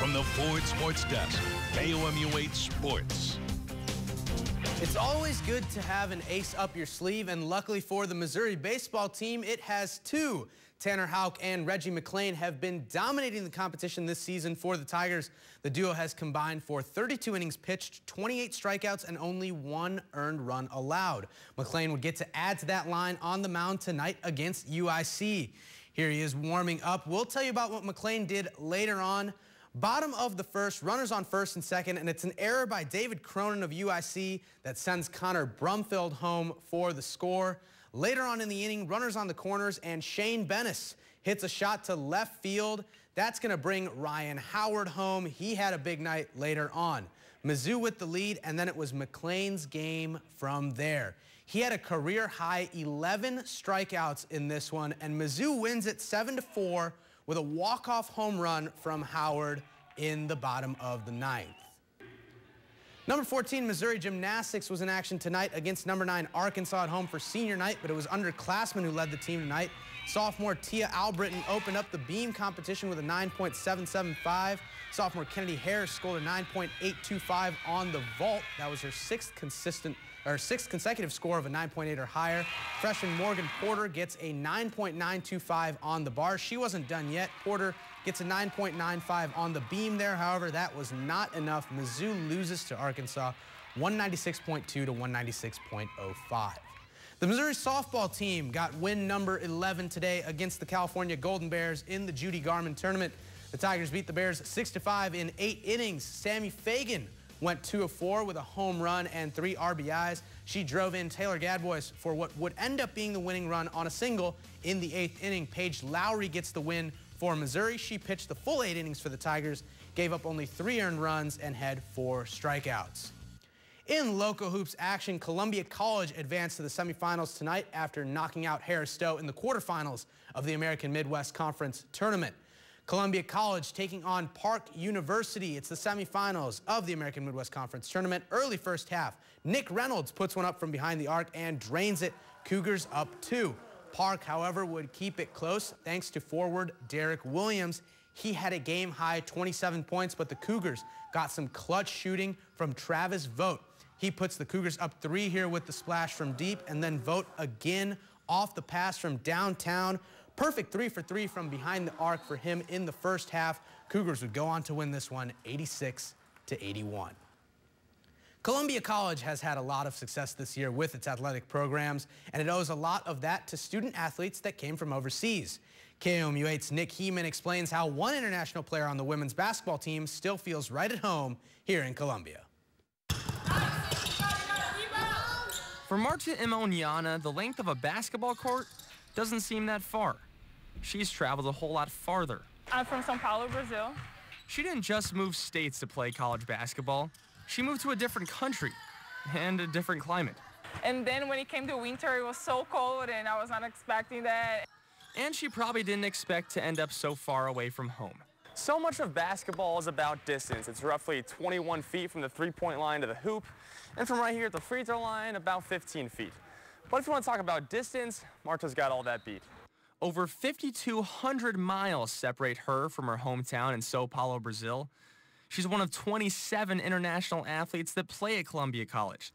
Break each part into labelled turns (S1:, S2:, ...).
S1: From the Ford Sports Desk, KOMU 8 Sports.
S2: It's always good to have an ace up your sleeve, and luckily for the Missouri baseball team, it has two. Tanner Houck and Reggie McClain have been dominating the competition this season for the Tigers. The duo has combined for 32 innings pitched, 28 strikeouts, and only one earned run allowed. McClain would get to add to that line on the mound tonight against UIC. Here he is warming up. We'll tell you about what McClain did later on. Bottom of the first, runners on first and second, and it's an error by David Cronin of UIC that sends Connor Brumfield home for the score. Later on in the inning, runners on the corners, and Shane Benes hits a shot to left field. That's going to bring Ryan Howard home. He had a big night later on. Mizzou with the lead, and then it was McClain's game from there. He had a career high 11 strikeouts in this one, and Mizzou wins it 7 to 4 with a walk-off home run from Howard in the bottom of the ninth. Number 14, Missouri Gymnastics was in action tonight against number 9, Arkansas at home for senior night, but it was underclassmen who led the team tonight. Sophomore Tia Albritton opened up the beam competition with a 9.775. Sophomore Kennedy Harris scored a 9.825 on the vault. That was her sixth consistent or sixth consecutive score of a 9.8 or higher. Freshman Morgan Porter gets a 9.925 on the bar. She wasn't done yet. Porter gets a 9.95 on the beam there. However, that was not enough. Mizzou loses to Arkansas 196.2 to 196.05. The Missouri softball team got win number 11 today against the California Golden Bears in the Judy Garman tournament. The Tigers beat the Bears 6-5 in eight innings. Sammy Fagan went 2 of 4 with a home run and three RBIs. She drove in Taylor Gadbois for what would end up being the winning run on a single in the eighth inning. Paige Lowary gets the win for Missouri. She pitched the full eight innings for the Tigers, gave up only three earned runs, and had four strikeouts. In Local Hoops action, Columbia College advanced to the semifinals tonight after knocking out Harris Stowe in the quarterfinals of the American Midwest Conference Tournament. Columbia College taking on Park University. It's the semifinals of the American Midwest Conference Tournament. Early first half, Nick Reynolds puts one up from behind the arc and drains it. Cougars up two. Park, however, would keep it close thanks to forward Derek Williams. He had a game high 27 points, but the Cougars got some clutch shooting from Travis Vote. He puts the Cougars up three here with the splash from deep and then Vote again off the pass from downtown. Perfect three for three from behind the arc for him in the first half. Cougars would go on to win this one 86 to 81. Columbia College has had a lot of success this year with its athletic programs, and it owes a lot of that to student athletes that came from overseas. KOMU 8's Nick Heeman explains how one international player on the women's basketball team still feels right at home here in Columbia.
S3: For Marta Imoniana, the length of a basketball court doesn't seem that far she's traveled a whole lot farther.
S4: I'm from Sao Paulo, Brazil.
S3: She didn't just move states to play college basketball. She moved to a different country and a different climate.
S4: And then when it came to winter, it was so cold and I was not expecting that.
S3: And she probably didn't expect to end up so far away from home. So much of basketball is about distance. It's roughly 21 feet from the three-point line to the hoop, and from right here at the free throw line, about 15 feet. But if you want to talk about distance, Marta's got all that beat. Over 5,200 miles separate her from her hometown in Sao Paulo, Brazil. She's one of 27 international athletes that play at Columbia College,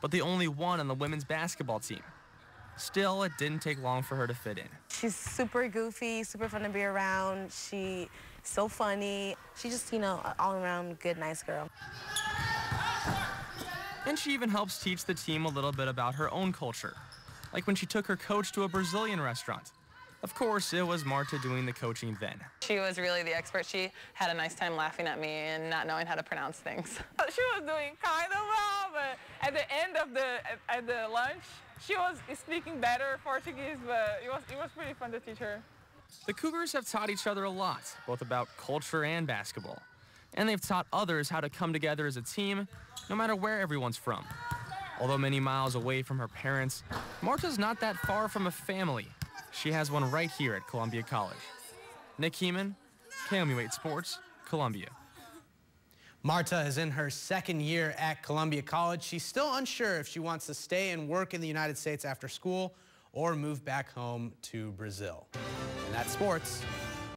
S3: but the only one on the women's basketball team. Still, it didn't take long for her to fit in.
S5: She's super goofy, super fun to be around. She's so funny. She's just, you know, all-around good, nice girl.
S3: And she even helps teach the team a little bit about her own culture, like when she took her coach to a Brazilian restaurant. Of course, it was Marta doing the coaching then.
S6: She was really the expert. She had a nice time laughing at me and not knowing how to pronounce things.
S4: She was doing kind of well, but at the end of the at the lunch, she was speaking better Portuguese, but it was it was pretty fun to teach her.
S3: The Cougars have taught each other a lot, both about culture and basketball. And they've taught others how to come together as a team, no matter where everyone's from. Although many miles away from her parents, Marta's not that far from a family she has one right here at Columbia College. Nick Heeman, KOMU 8 Sports, Columbia.
S2: Marta is in her second year at Columbia College. She's still unsure if she wants to stay and work in the United States after school or move back home to Brazil. And that's sports.